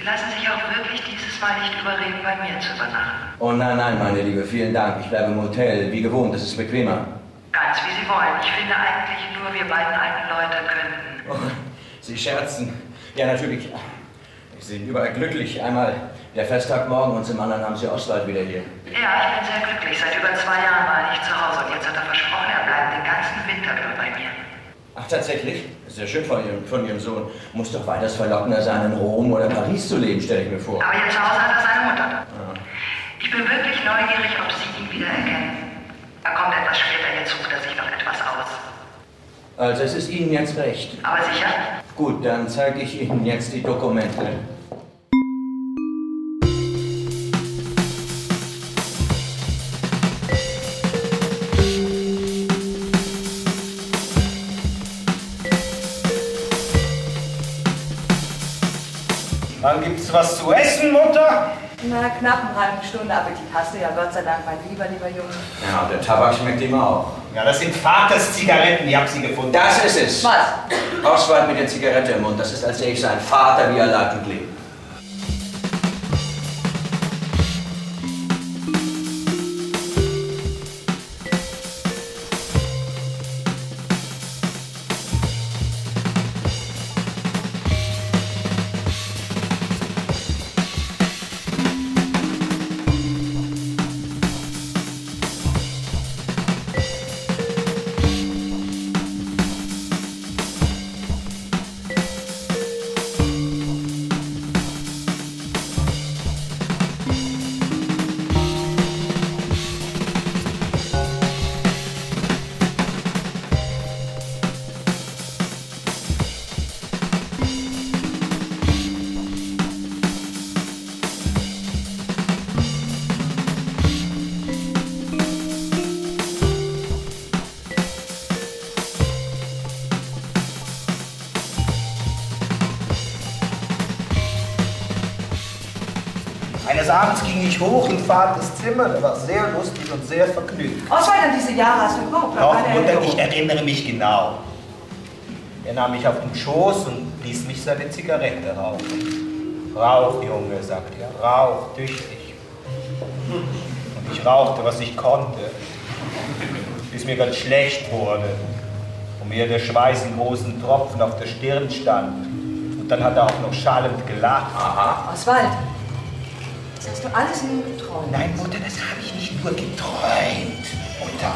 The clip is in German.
Sie lassen sich auch wirklich dieses Mal nicht überreden, bei mir zu übernachten. Oh nein, nein, meine Liebe, vielen Dank. Ich bleibe im Hotel. Wie gewohnt, das ist bequemer. Ganz wie Sie wollen. Ich finde eigentlich nur, wir beiden alten Leute könnten. Oh, Sie scherzen. Ja, natürlich. Sie sind überall glücklich. Einmal der Festtag morgen und zum anderen haben Sie Oswald wieder hier. Ja, ich bin sehr glücklich. Seit über zwei Jahren war er nicht zu Hause und jetzt hat er versprochen, er bleibt den ganzen Winter über bei mir. Ach, tatsächlich? Sehr schön von Ihrem, von Ihrem Sohn. Muss doch weitaus verlockender sein, in Rom oder Paris zu leben, stelle ich mir vor. Aber Hause hat er seine Mutter. Ich bin wirklich neugierig, ob Sie ihn wieder erkennen. Er kommt etwas später, jetzt sucht er sich noch etwas aus. Also, es ist Ihnen jetzt recht. Aber sicher? Gut, dann zeige ich Ihnen jetzt die Dokumente. Wann gibt's was zu essen, Mutter? Na, knapp eine halbe Stunde Appetit hast du ja, Gott sei Dank, mein lieber, lieber Junge. Ja, und der Tabak schmeckt ihm auch. Ja, das sind Vaters Zigaretten, ich hab sie gefunden. Das ist es. Was? Oswald mit der Zigarette im Mund. Das ist, als sähe ich seinen Vater, wie er lag und lebt. Eines Abends ging ich hoch in Vaters Zimmer, der war sehr lustig und sehr vergnügt. Oswald, an diese Jahre hast du überhaupt Doch, Mutter, ich erinnere mich genau. Er nahm mich auf den Schoß und ließ mich seine Zigarette rauchen. Rauch, Junge, sagte er, rauch tüchtig. Und ich rauchte, was ich konnte, bis mir ganz schlecht wurde und mir der Schweiß in großen Tropfen auf der Stirn stand. Und dann hat er auch noch schallend gelacht. Aha. Oswald, das hast du alles nur geträumt. Nein, Mutter, das habe ich nicht nur geträumt. Mutter.